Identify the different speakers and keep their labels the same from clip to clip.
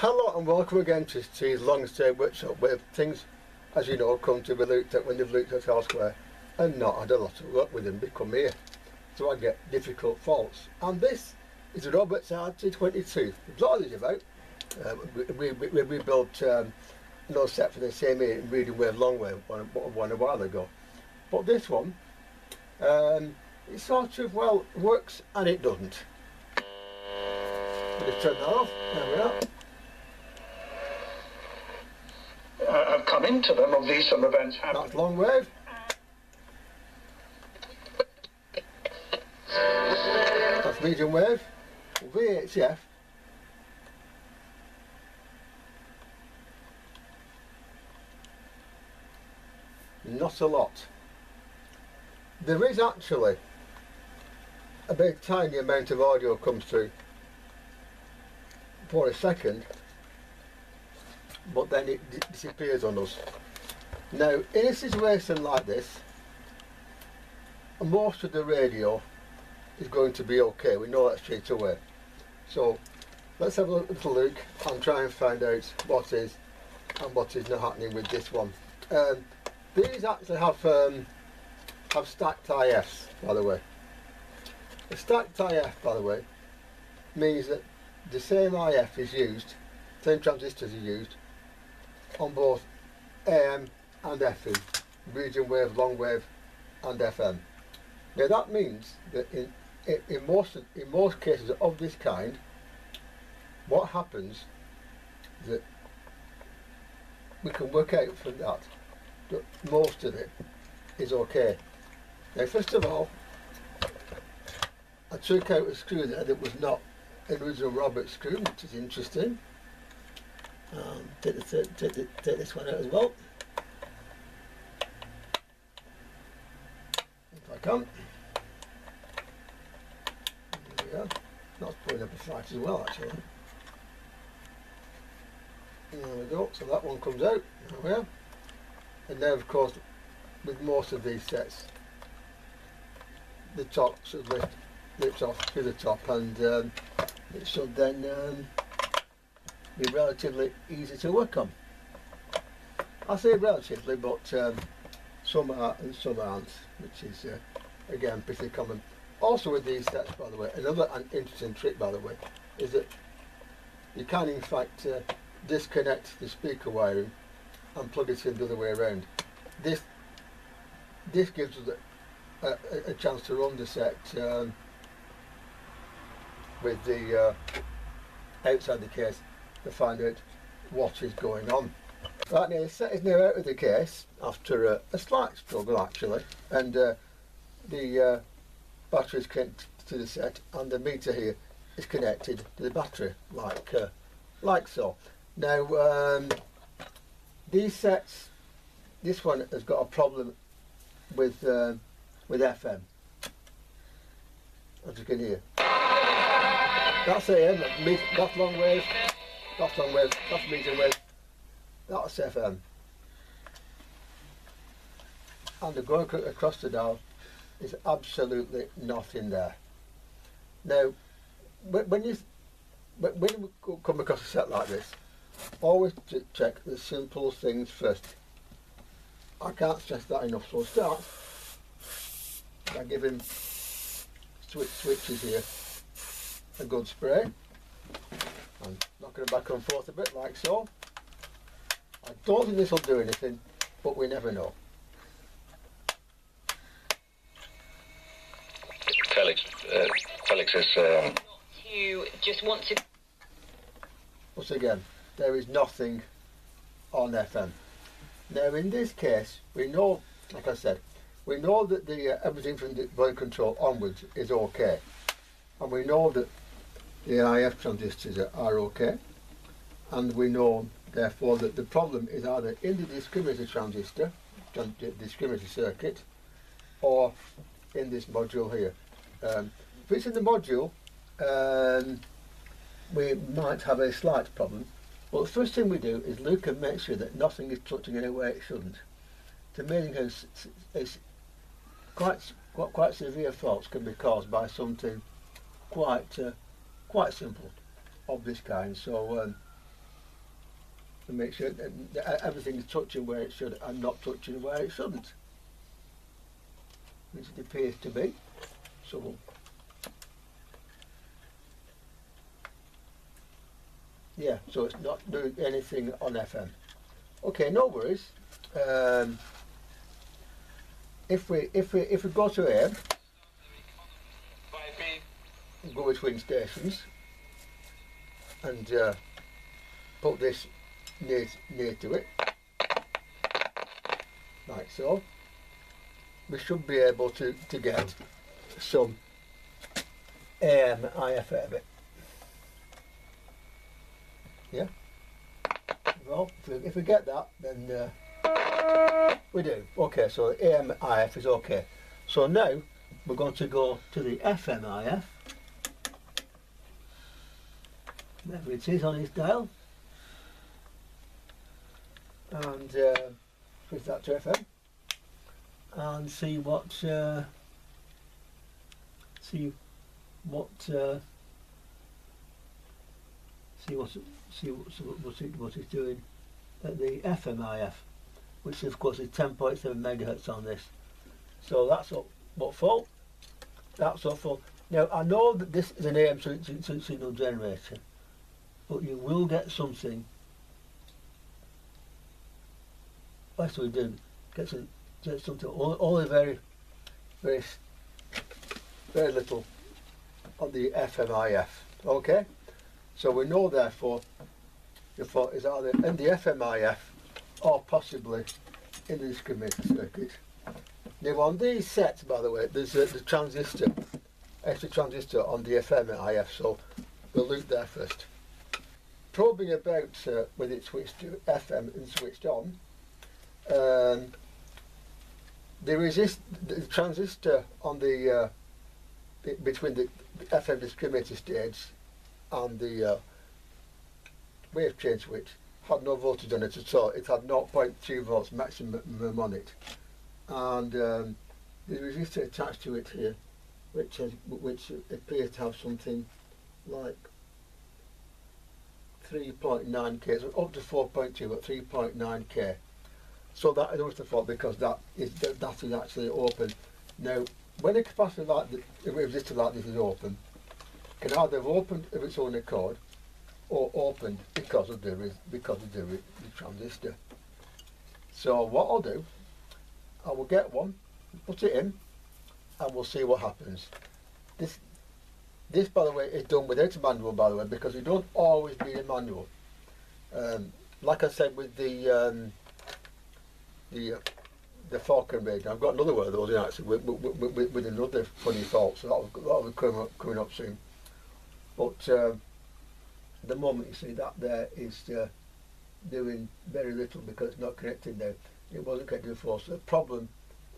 Speaker 1: Hello and welcome again to Steve's Long Stay Workshop where things, as you know, come to be looked at when they've looked at elsewhere and not had a lot of luck with them become here. So I get difficult faults. And this is a Roberts RT22. There's a lot about. Um, we, we, we, we built um, no set for the same here in Reading Wave Long Wave one, one a while ago. But this one, um, it sort of, well, works and it doesn't. Let's turn that off. There we are.
Speaker 2: Uh, have come into them of these of events happening.
Speaker 1: That's long wave. That's medium wave. VHF. Not a lot. There is actually a very tiny amount of audio comes through for a second but then it disappears on us. Now, in a situation like this, most of the radio is going to be okay. We know that straight away. So, let's have a little look and try and find out what is and what is not happening with this one. Um, these actually have um, have stacked IFs, by the way. A stacked IF, by the way, means that the same IF is used, same transistors are used on both AM and FM, region wave, long wave and FM. Now that means that in, in, in, most, in most cases of this kind, what happens that we can work out from that that most of it is okay. Now first of all, I took out a screw there that was not an original Robert screw, which is interesting. Um, take, take this one out as well. If I can. There we go. That's up a fight as well actually. There we go, so that one comes out. There we are. And now of course with most of these sets the top should lift, lift off to the top and um, it should then um, be relatively easy to work on. I say relatively, but um, some are and some aren't, which is uh, again pretty common. Also with these sets, by the way, another an interesting trick, by the way, is that you can in fact uh, disconnect the speaker wiring and plug it in the other way around. This this gives us a, a, a chance to run the set um, with the uh, outside the case to find out what is going on. Right now, the set is now out of the case after a slight struggle actually, and uh, the uh, battery is connected to the set, and the meter here is connected to the battery, like uh, like so. Now, um, these sets, this one has got a problem with uh, with FM, as you can hear. That's AM, that's long wave. That's long wave, that's medium wave, that's FM. And the going across the dial is absolutely nothing there. Now, when you when you come across a set like this, always check the simple things first. I can't stress that enough. So start by giving switch switches here a good spray and knocking it back and forth a bit like so. I don't think this will do anything, but we never know.
Speaker 2: Felix, uh, Felix is. Um...
Speaker 3: You just want to.
Speaker 1: Once again, there is nothing on FM. Now, in this case, we know, like I said, we know that the uh, everything from the volume control onwards is okay, and we know that the IF transistors are okay and we know therefore that the problem is either in the discriminator transistor, discriminator circuit or in this module here. Um, if it's in the module um, we might have a slight problem Well the first thing we do is look and make sure that nothing is touching anywhere it shouldn't. The meaning is, is quite, quite, quite severe faults can be caused by something quite uh, quite simple of this kind. So um, and make sure that that everything is touching where it should and not touching where it shouldn't. Which it appears to be. So yeah, so it's not doing anything on FM. Okay, no worries. Um, if we if we if we go to AM, go between stations, and uh, put this near near to it, like so, we should be able to to get some AM IF out of it. Yeah. Well, if we, if we get that, then uh, we do. Okay, so AM IF is okay. So now we're going to go to the FMIF. There it is on his dial. And uh, switch that to FM. And see what uh, see what uh, see what see what, see what, what, it, what it's doing at the FMIF, which of course is 10.7 megahertz on this. So that's up, what for? That's up for. Now I know that this is an AM signal generator, but you will get something. That's What we do? Get some, get something only, very, very, very little on the FMIF. Okay. So we know therefore the fault is either in the FMIF or possibly in the discriminator circuit. Now on these sets by the way there's the transistor, extra transistor on the FMIF so we'll look there first. Probing about uh, with it switched to FM and switched on, um, the resist the transistor on the uh, between the FM discriminator stage and the uh, wave change switch had no voltage on it at all. It had 0.2 volts maximum on it. And um, the resistor attached to it here, which, has, which appears to have something like 3.9k, so up to 4.2, but 3.9k. So that is fault because that is that, is actually open. Now, when a capacitor like the, a resistor like this is open, can either have opened of its own accord or opened because of the because of the, the transistor. So what I'll do, I will get one, put it in, and we'll see what happens. This this by the way is done without a manual by the way because you don't always need a manual. Um, like I said with the um, the uh, the Falcon I've got another one of those in actually with, with, with, with another funny fault, so that'll, that'll be coming up, coming up soon. But um, the moment you see that there is uh, doing very little because it's not connected there. It wasn't connected before. So the problem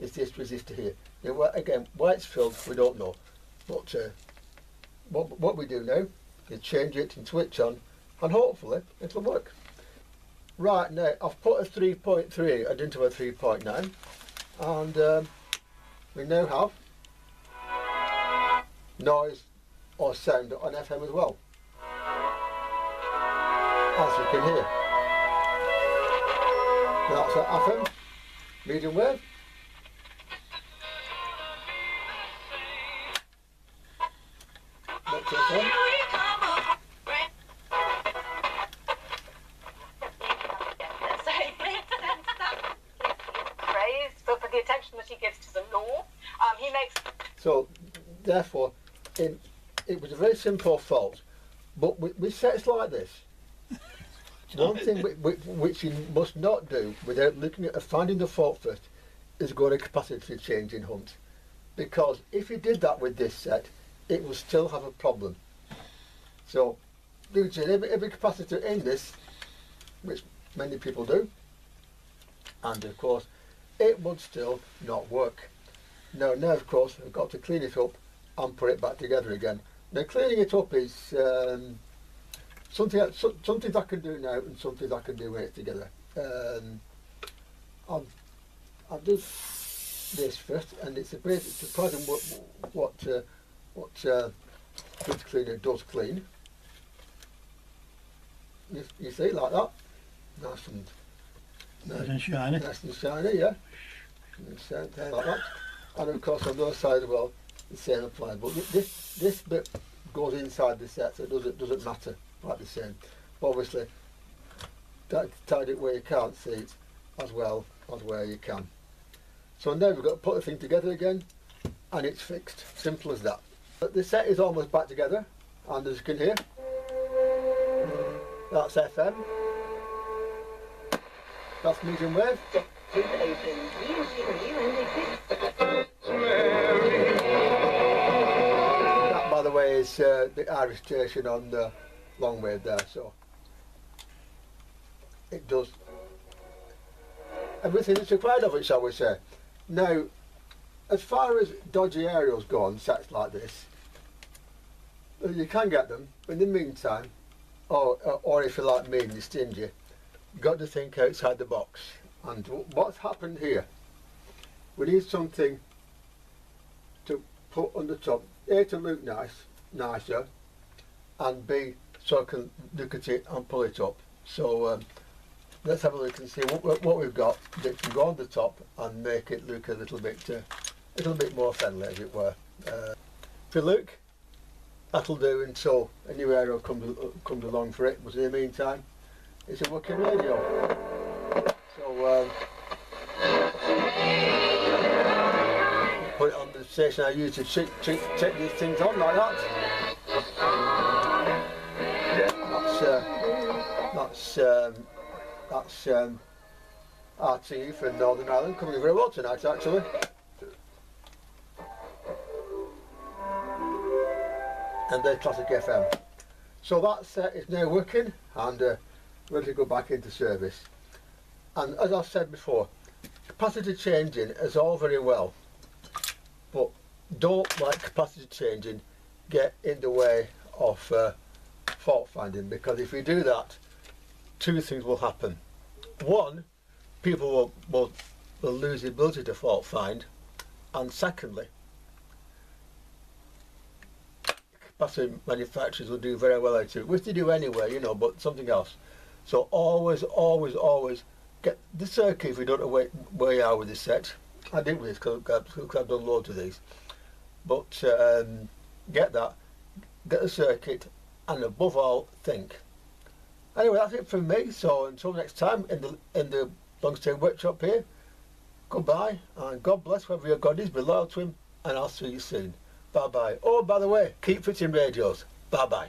Speaker 1: is this resistor here. Now, again, why it's filled, we don't know. But uh, what, what we do now is change it and switch on and hopefully it'll work. Right now, I've put a 3.3 into a 3.9 and um, we now have noise or sound on FM as well as you can hear. That's at FM, medium wave.
Speaker 3: He makes.
Speaker 1: So, therefore, in, it was a very simple fault, but with, with sets like this, one thing which, which you must not do without looking at finding the fault first is go to capacity change in Hunt. Because if you did that with this set, it will still have a problem. So, do every, every capacitor in this, which many people do, and of course, it would still not work. Now, now of course, we've got to clean it up and put it back together again. Now, cleaning it up is um, something something I can do now and something I can do when together. Um, I'll, I'll do this first, and it's a bit surprising what what uh, what uh, cleaner does clean. You, you see, like that. nice and
Speaker 4: Nice and shiny.
Speaker 1: nice and shiny, yeah. And like that. And of course on the other side as well, the same applies. But this this bit goes inside the set, so it doesn't doesn't matter like the same. But obviously, tied it where you can't see it as well as where you can. So now we've got to put the thing together again, and it's fixed. Simple as that. The set is almost back together, and as you can hear, that's FM. That's medium wave. That, by the way, is uh, the Irish station on the long wave there, so it does everything that's required of it, shall we say. Now, as far as dodgy aerials go on sets like this, uh, you can get them. In the meantime, or, or, or if you're like me and you're stingy, you've got to think outside the box. And what's happened here? We need something to put on the top. A to look nice, nicer, and B so I can look at it and pull it up. So um, let's have a look and see what, what- what we've got that can go on the top and make it look a little bit, uh, a little bit more friendly, as it were. Uh, if you look, that'll do until a new aerial comes comes along for it. But in the meantime, it's a working radio. So. Um, put it on the station I use to check, check, check these things on like that. That's uh, that's um, that's um, RTE for Northern Ireland coming very well tonight actually. And they're Classic FM. So that set is now working and uh, ready to go back into service. And as I said before, capacitor changing is all very well, but don't let capacitor changing get in the way of uh, fault finding because if you do that, two things will happen. One, people will, will, will lose the ability to fault find, and secondly, capacitor manufacturers will do very well out of it, which they do anyway, you know, but something else. So always, always, always get the circuit if you don't know where, where you are with this set. I did with this because I've done loads of these. But um, get that, get the circuit, and above all, think. Anyway, that's it from me. So until next time in the in the Longstay workshop here, goodbye and God bless whoever your God is. Be loyal to Him, and I'll see you soon. Bye bye. Oh, by the way, keep fitting radios. Bye bye.